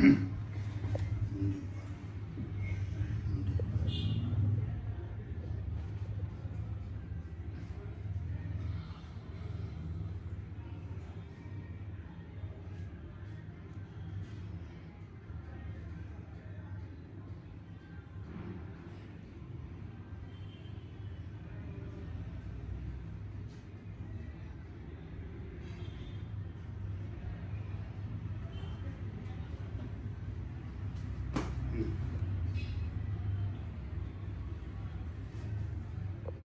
mm